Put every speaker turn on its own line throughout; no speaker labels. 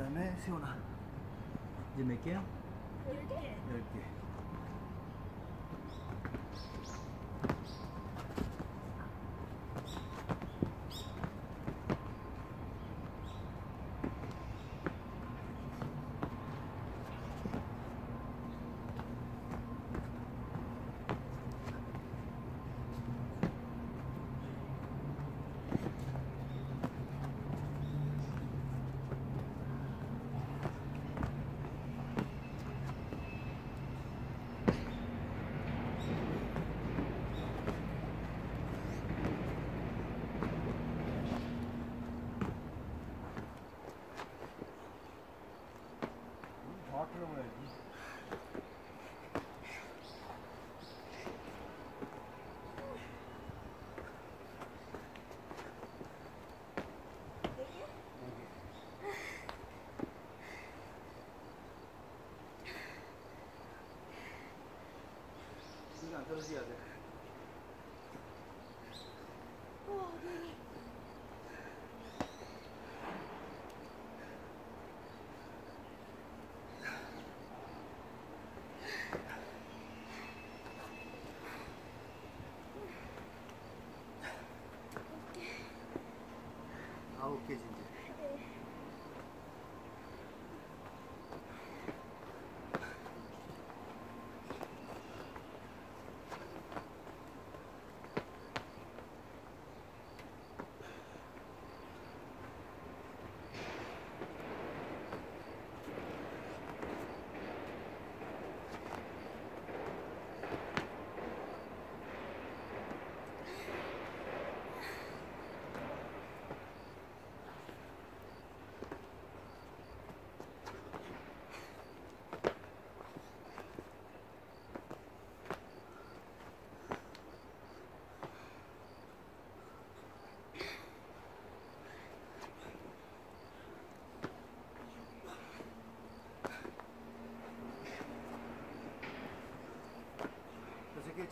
다음에 세훈아. 이제 몇 개요?
10개.
10개. was the other?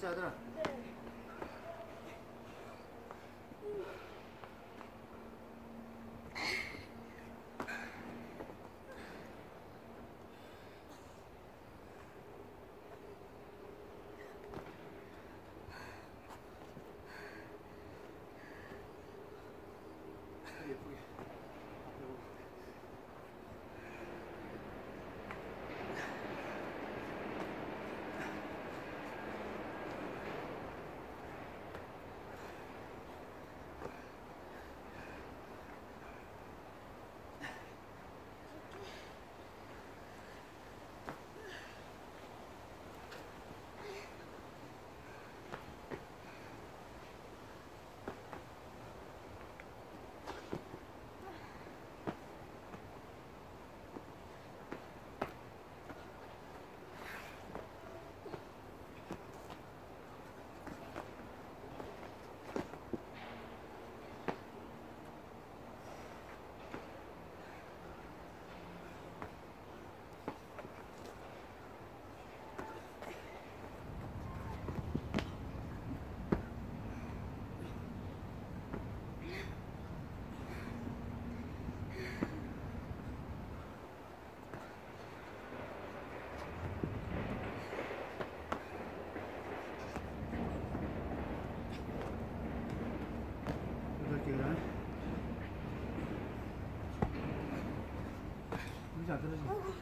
자들아 finish
it.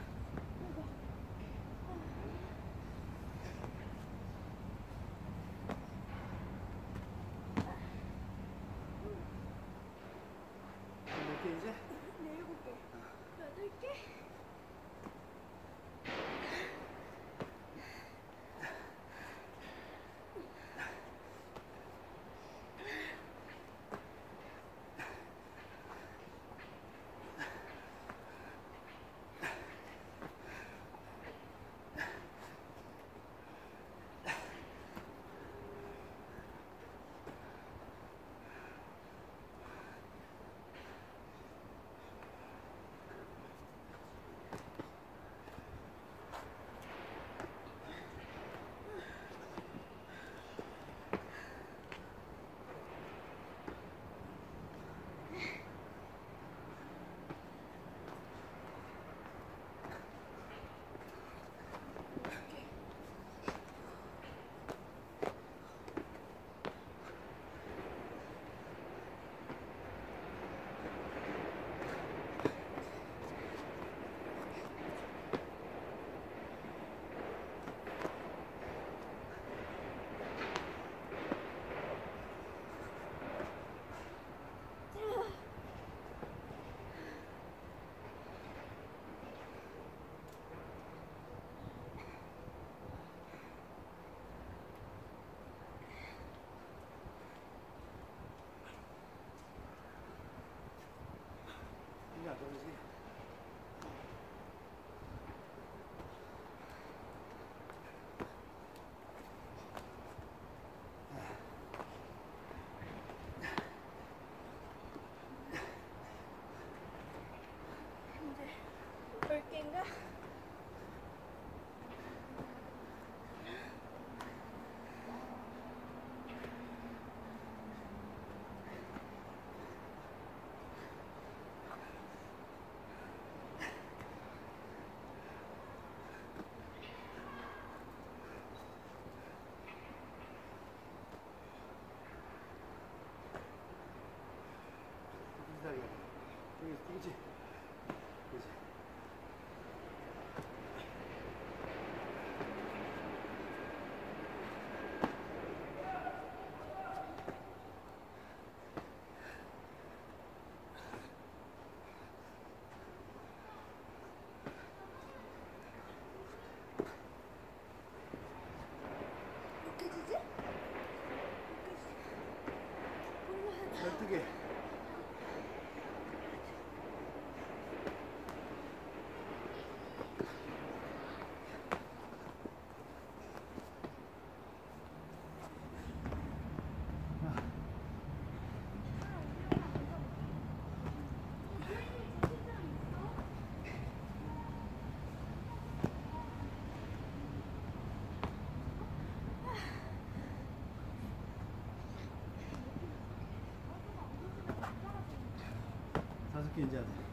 Kinga.
いい的。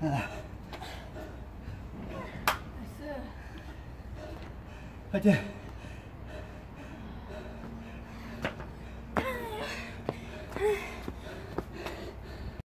嗯，啊，没事，再见。